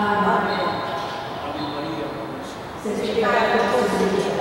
Amén. Amén. Se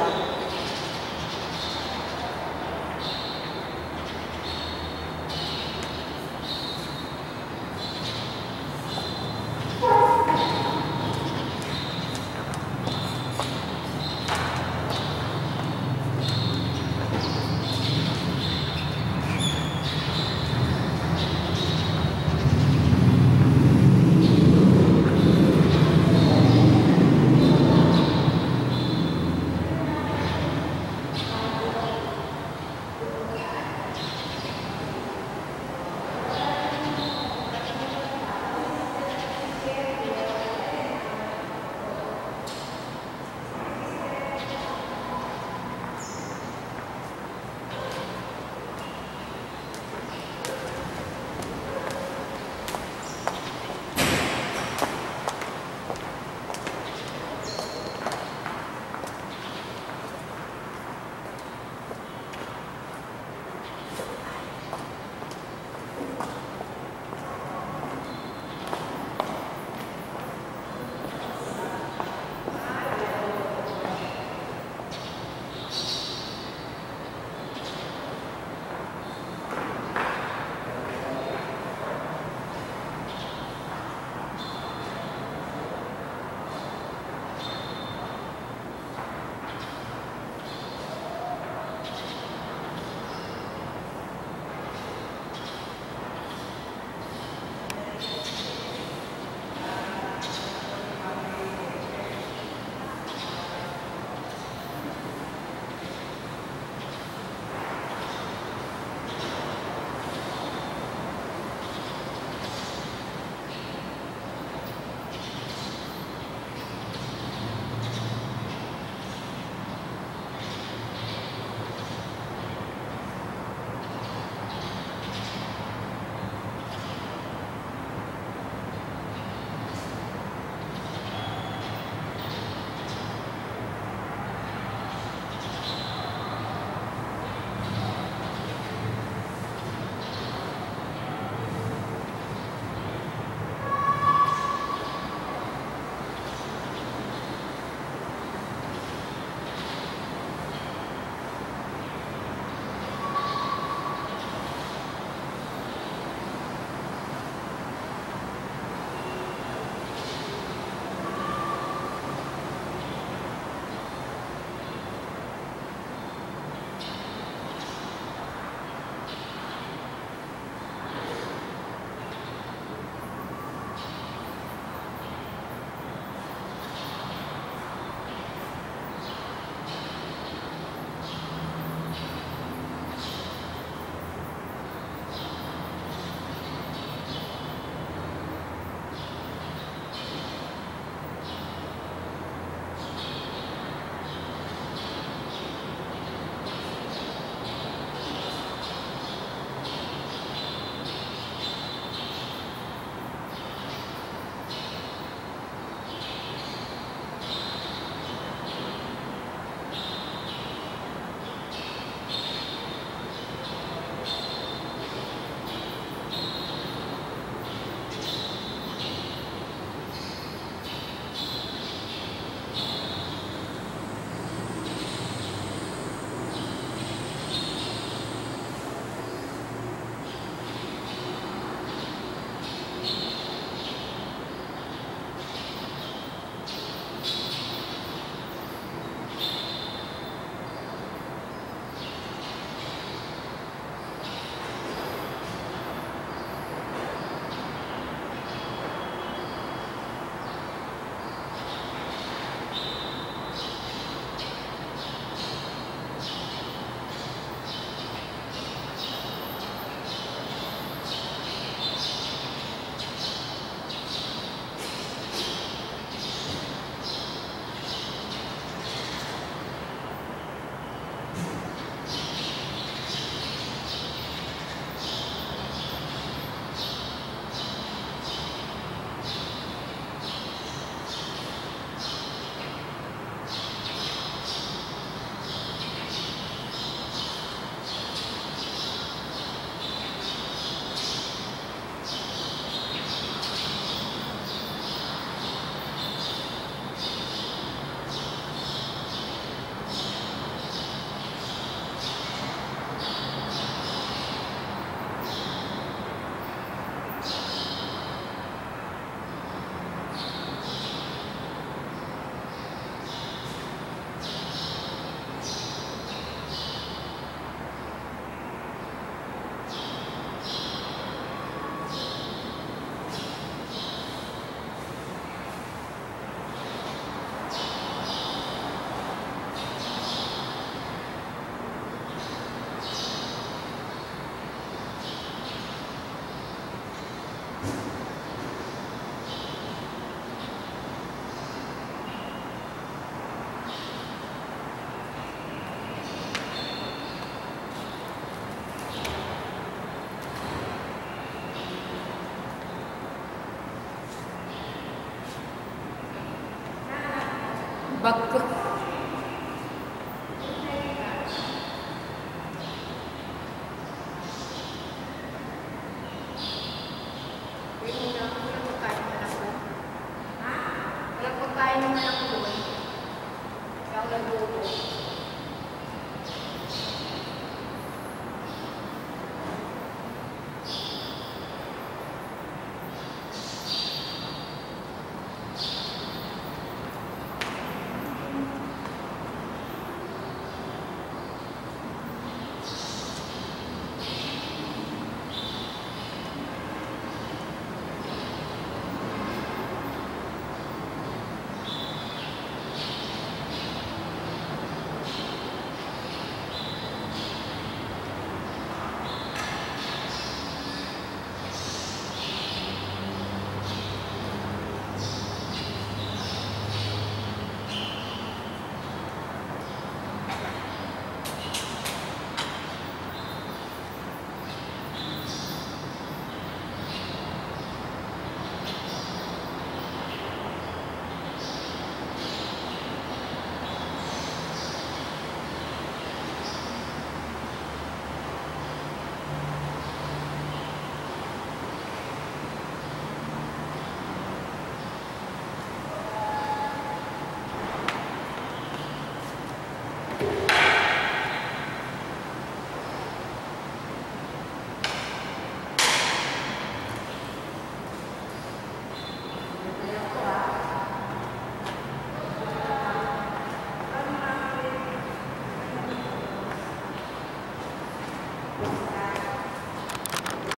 Bak.